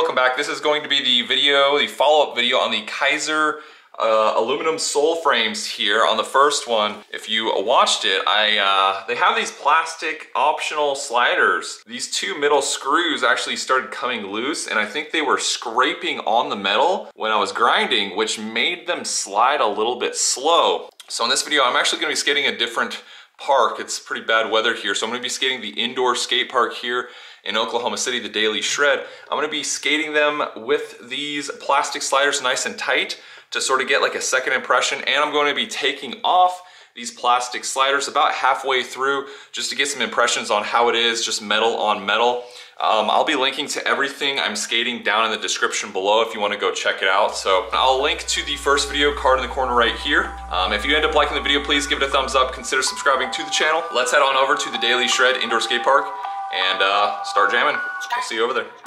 welcome back. This is going to be the video, the follow-up video on the Kizer uh, aluminum soul frames here on the first one. If you watched it, I uh, they have these plastic optional sliders. These two middle screws actually started coming loose and I think they were scraping on the metal when I was grinding, which made them slide a little bit slow. So in this video, I'm actually gonna be skating a different park. It's pretty bad weather here. So I'm gonna be skating the indoor skate park here in Oklahoma City, the Daily Shred. I'm gonna be skating them with these plastic sliders nice and tight to sort of get like a second impression. And I'm going to be taking off these plastic sliders about halfway through just to get some impressions on how it is, just metal on metal. Um, I'll be linking to everything I'm skating down in the description below if you wanna go check it out. So I'll link to the first video card in the corner right here. Um, if you end up liking the video, please give it a thumbs up. Consider subscribing to the channel. Let's head on over to the Daily Shred Indoor Skate Park and uh, start jamming. I'll see you over there.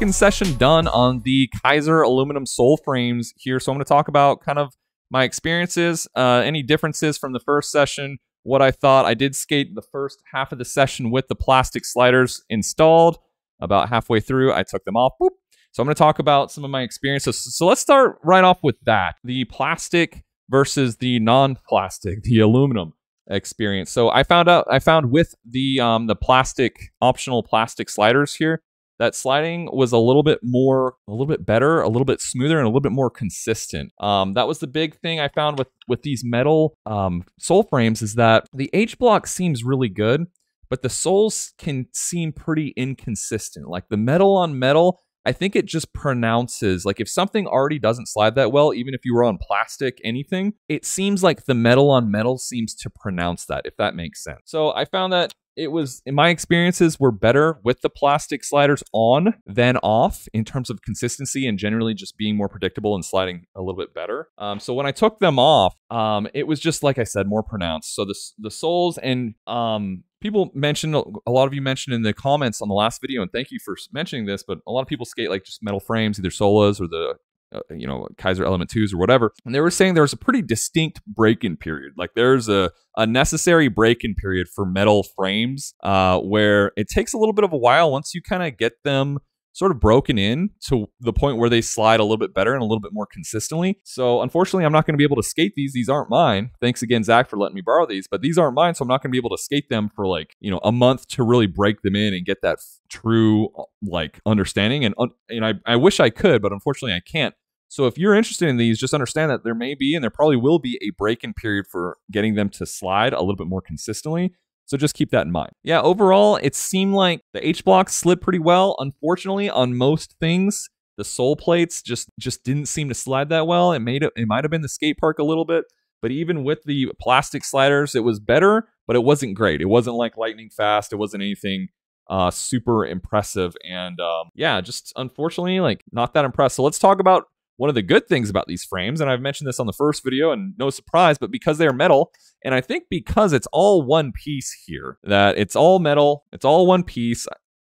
Second session done on the Kizer aluminum soul frames here. So I'm going to talk about kind of my experiences, uh, any differences from the first session, what I thought. I did skate the first half of the session with the plastic sliders installed. About halfway through, I took them off. Boop. So I'm going to talk about some of my experiences. So let's start right off with that the plastic versus the non plastic, the aluminum experience. So I found out, I found with the, um, the plastic, optional plastic sliders here, that sliding was a little bit more, a little bit better, a little bit smoother, and a little bit more consistent. Um, that was the big thing I found with with these metal um, soul frames is that the H block seems really good, but the souls can seem pretty inconsistent. Like the metal on metal I think it just pronounces like if something already doesn't slide that well, even if you were on plastic, anything, it seems like the metal on metal seems to pronounce that, if that makes sense. So I found that it was in my experiences were better with the plastic sliders on than off in terms of consistency and generally just being more predictable and sliding a little bit better. Um, so when I took them off, um, it was just like I said, more pronounced. So the the souls and um, people mentioned a lot of you mentioned in the comments on the last video, and thank you for mentioning this. But a lot of people skate like just metal frames, either Solas or the uh, you know Kizer Element 2s or whatever and they were saying there's a pretty distinct break-in period like there's a, a necessary break-in period for metal frames uh, where it takes a little bit of a while once you kind of get them sort of broken in to the point where they slide a little bit better and a little bit more consistently. So unfortunately, I'm not going to be able to skate these. These aren't mine. Thanks again, Zach, for letting me borrow these, but these aren't mine. So I'm not going to be able to skate them for like, you know, a month to really break them in and get that true like understanding. And, and I, I wish I could, but unfortunately I can't. So if you're interested in these, just understand that there may be and there probably will be a break-in period for getting them to slide a little bit more consistently. So just keep that in mind. Yeah, overall, it seemed like the H block slid pretty well. Unfortunately, on most things, the soul plates just just didn't seem to slide that well. It made it it might have been the skate park a little bit, but even with the plastic sliders, it was better, but it wasn't great. It wasn't like lightning fast. It wasn't anything uh, super impressive. And um, yeah, just unfortunately, like not that impressed. So let's talk about one of the good things about these frames, and I've mentioned this on the first video, and no surprise, but because they are metal, and I think because it's all one piece here, that it's all metal, it's all one piece,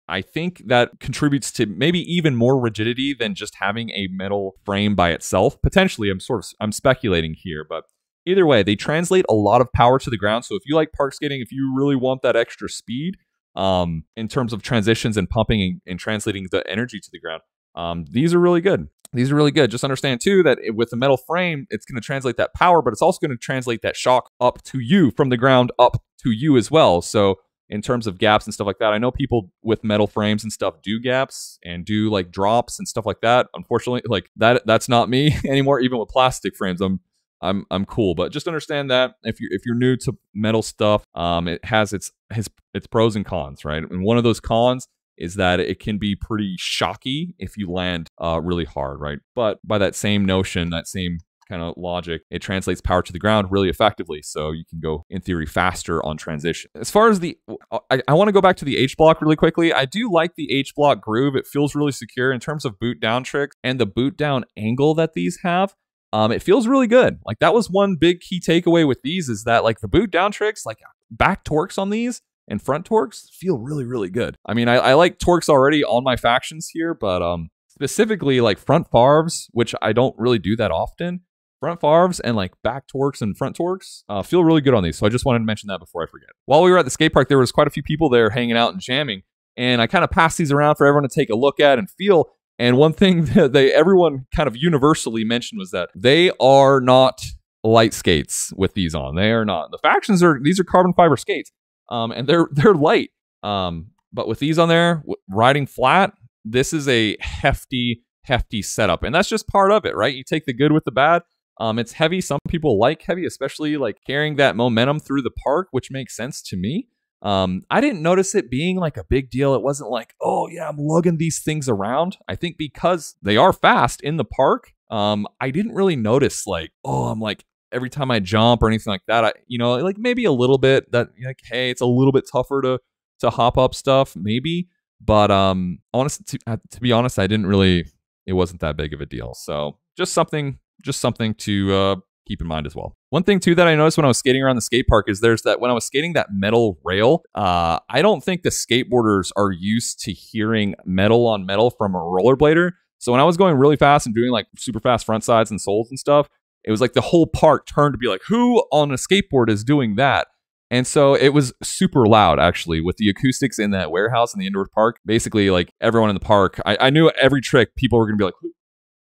I think that contributes to maybe even more rigidity than just having a metal frame by itself. Potentially, I'm sort of I'm speculating here, but either way, they translate a lot of power to the ground. So if you like park skating, if you really want that extra speed um, in terms of transitions and pumping and, and translating the energy to the ground, um, these are really good these are really good. Just understand too that with the metal frame, it's going to translate that power, but it's also going to translate that shock up to you from the ground up to you as well. So in terms of gaps and stuff like that, I know people with metal frames and stuff do gaps and do like drops and stuff like that. Unfortunately, like that that's not me anymore. Even with plastic frames, I'm I'm I'm cool. But just understand that if you're if you're new to metal stuff, um, it has its its its pros and cons, right? And one of those cons is that it can be pretty shocky if you land uh, really hard, right? But by that same notion, that same kind of logic, it translates power to the ground really effectively. So you can go, in theory, faster on transition. As far as the, I, I want to go back to the H block really quickly. I do like the H block groove. It feels really secure in terms of boot down tricks and the boot down angle that these have. Um, it feels really good. Like that was one big key takeaway with these is that like the boot down tricks, like back torques on these and front torques feel really, really good. I mean, I, I like torques already on my factions here, but um, specifically like front fahrvs, which I don't really do that often. Front fahrvs and like back torques and front torques uh, feel really good on these. So I just wanted to mention that before I forget. While we were at the skate park, there was quite a few people there hanging out and jamming, and I kind of passed these around for everyone to take a look at and feel. And one thing that they everyone kind of universally mentioned was that they are not light skates with these on. They are not. The factions are these are carbon fiber skates um, and they're they're light. Um, but with these on there, riding flat, this is a hefty, hefty setup, and that's just part of it, right? You take the good with the bad. Um, it's heavy. Some people like heavy, especially like carrying that momentum through the park, which makes sense to me. Um, I didn't notice it being like a big deal. It wasn't like, oh yeah, I'm lugging these things around. I think because they are fast in the park, um, I didn't really notice like, oh, I'm like every time I jump or anything like that. I, you know, like maybe a little bit that like, hey, it's a little bit tougher to to hop up stuff, maybe. But um, honest to, uh, to be honest, I didn't really. It wasn't that big of a deal. So just something, just something to uh, keep in mind as well. One thing too that I noticed when I was skating around the skate park is there's that when I was skating that metal rail, uh, I don't think the skateboarders are used to hearing metal on metal from a rollerblader. So when I was going really fast and doing like super fast front sides and souls and stuff, it was like the whole park turned to be like, who on a skateboard is doing that? And so it was super loud actually with the acoustics in that warehouse in the indoor park. Basically, like everyone in the park, I, I knew every trick people were gonna be like,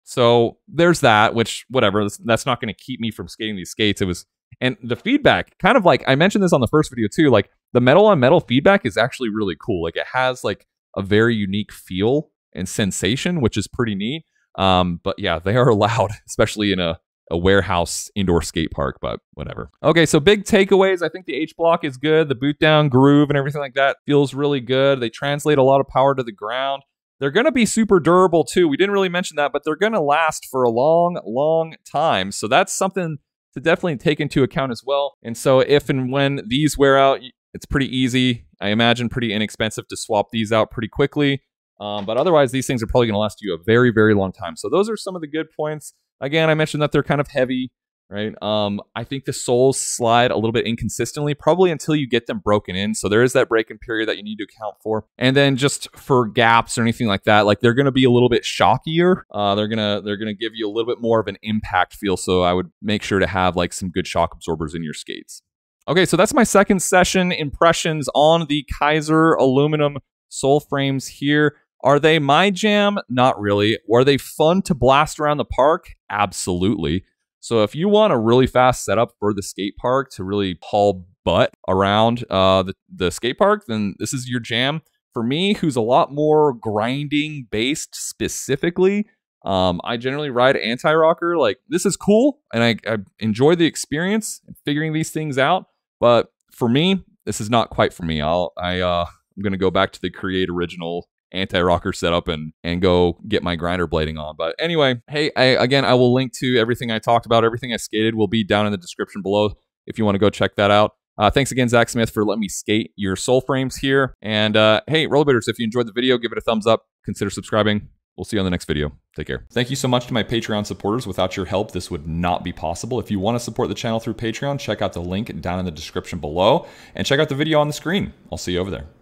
so there's that, which whatever, that's not gonna keep me from skating these skates. It was and the feedback, kind of like I mentioned this on the first video too, like the metal on metal feedback is actually really cool. Like it has like a very unique feel and sensation, which is pretty neat. Um, but yeah, they are loud, especially in a a warehouse indoor skate park, but whatever. Okay, so big takeaways. I think the H block is good. The boot down groove and everything like that feels really good. They translate a lot of power to the ground. They're going to be super durable too. We didn't really mention that, but they're going to last for a long, long time. So that's something to definitely take into account as well. And so if and when these wear out, it's pretty easy. I imagine pretty inexpensive to swap these out pretty quickly. Um, but otherwise, these things are probably going to last you a very, very long time. So those are some of the good points. Again, I mentioned that they're kind of heavy, right? Um, I think the souls slide a little bit inconsistently, probably until you get them broken in. So there is that break-in period that you need to account for. And then just for gaps or anything like that, like they're going to be a little bit shockier. Uh, they're gonna they're gonna give you a little bit more of an impact feel. So I would make sure to have like some good shock absorbers in your skates. Okay, so that's my second session impressions on the Kizer aluminum soul frames here. Are they my jam? Not really. Are they fun to blast around the park? Absolutely. So if you want a really fast setup for the skate park to really haul butt around uh, the, the skate park, then this is your jam. For me, who's a lot more grinding based specifically, um, I generally ride anti-rocker. Like this is cool, and I, I enjoy the experience and figuring these things out. But for me, this is not quite for me. I'll I uh, I'm gonna go back to the create original anti-rocker setup and and go get my grinder blading on. But anyway, hey, I, again, I will link to everything I talked about. Everything I skated will be down in the description below if you want to go check that out. Uh, thanks again, Zach Smith, for letting me skate your soul frames here. And uh, hey, rollerblades, if you enjoyed the video, give it a thumbs up. Consider subscribing. We'll see you on the next video. Take care. Thank you so much to my Patreon supporters. Without your help, this would not be possible. If you want to support the channel through Patreon, check out the link down in the description below and check out the video on the screen. I'll see you over there.